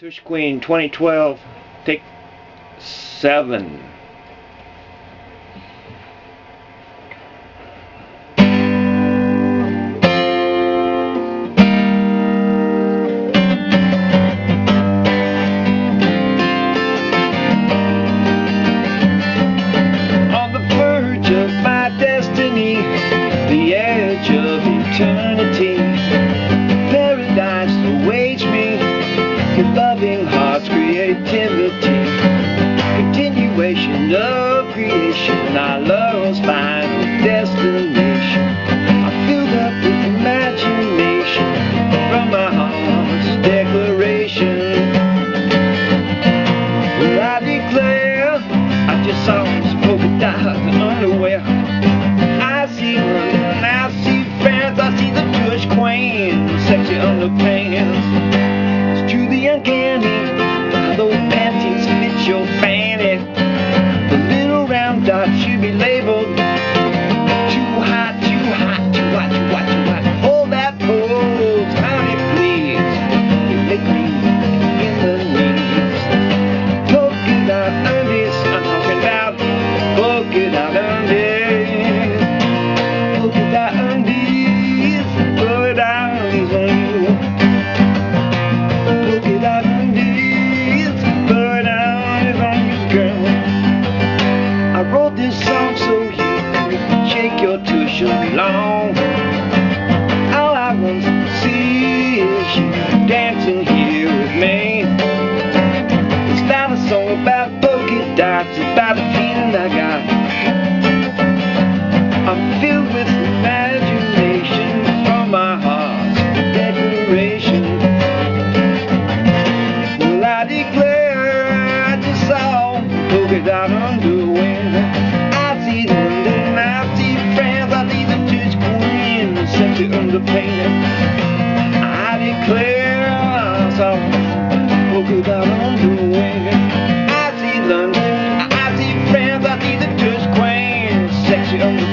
Tush Queen 2012, Take seven. loving hearts creativity continuation of creation. Our love's final destination. I filled up with imagination from my heart's declaration. Well I declare I just saw this polka dot underwear. I see London, I see France, I see the Jewish queen sexy underpants. should belong. All I want to see is you dancing here with me. It's not a song about boogie dots, about the feeling I got. I'm filled with imagination from my heart's declaration. Well, I declare I just saw boogie dot under. I see London, I see friends, I on the